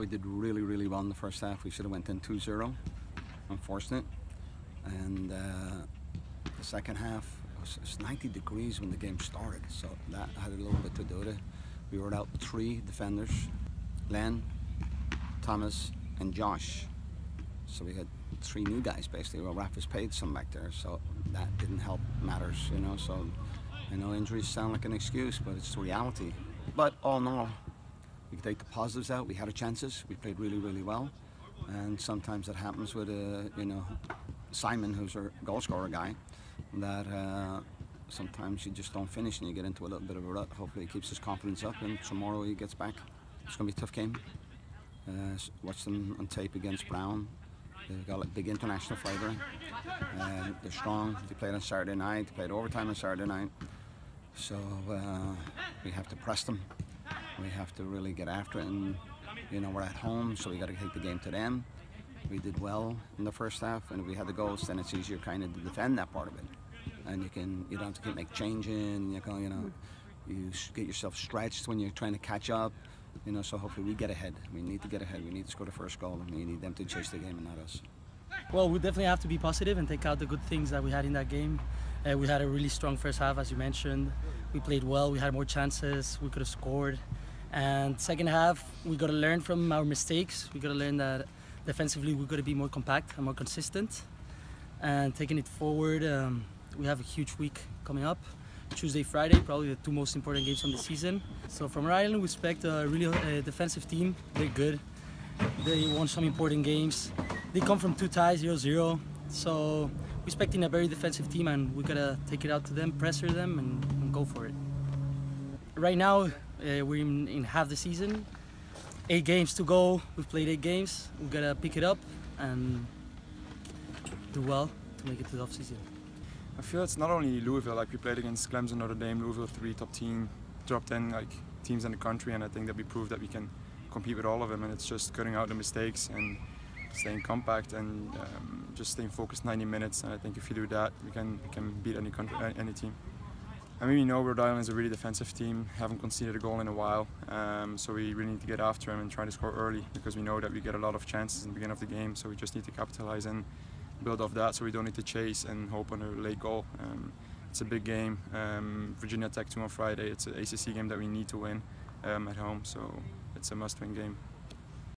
we did really, really well in the first half. We should have went in 2-0. Unfortunate. And uh, the second half, it was, it was 90 degrees when the game started, so that had a little bit to do with it. We were out three defenders, Len, Thomas, and Josh. So we had three new guys basically. Well, Rafa's paid some back there, so that didn't help matters, you know. So I know injuries sound like an excuse, but it's reality. But all in all, we take the positives out. We had our chances. We played really, really well. And sometimes it happens with, uh, you know, Simon, who's our goal scorer guy, that uh, sometimes you just don't finish and you get into a little bit of a rut. Hopefully he keeps his confidence up and tomorrow he gets back. It's going to be a tough game. Uh, watch them on tape against Brown. They've got a big international fighter. Uh, they're strong. They played on Saturday night. They played overtime on Saturday night. So uh, we have to press them. We have to really get after it. And you know we're at home, so we got to take the game to them. We did well in the first half, and if we had the goals, then it's easier kind of to defend that part of it. And you can you don't have to keep make changing. You can you know you get yourself stretched when you're trying to catch up. You know, so hopefully we get ahead. We need to get ahead. We need to score the first goal, and we need them to chase the game and not us. Well, we definitely have to be positive and take out the good things that we had in that game. Uh, we had a really strong first half, as you mentioned. We played well. We had more chances. We could have scored. And second half, we got to learn from our mistakes. We got to learn that defensively we got to be more compact and more consistent. And taking it forward, um, we have a huge week coming up. Tuesday, Friday, probably the two most important games of the season. So from Ireland, we expect a really uh, defensive team. They're good. They won some important games. They come from two ties, 0-0. So we're expecting a very defensive team and we gotta take it out to them, pressure them, and, and go for it. Right now, uh, we're in, in half the season. Eight games to go. We've played eight games. We gotta pick it up and do well to make it to the off season. I feel it's not only Louisville, like we played against Clemson, Notre Dame, Louisville, three top team, top 10 like teams in the country, and I think that we proved that we can compete with all of them, and it's just cutting out the mistakes and staying compact and um, just staying focused 90 minutes. And I think if you do that, we can we can beat any country, any team. I mean, we know Rhode Island is a really defensive team, haven't conceded a goal in a while, um, so we really need to get after them and try to score early because we know that we get a lot of chances in the beginning of the game, so we just need to capitalize and build off that so we don't need to chase and hope on a late goal. Um, it's a big game. Um, Virginia Tech 2 on Friday. It's an ACC game that we need to win um, at home, so it's a must-win game.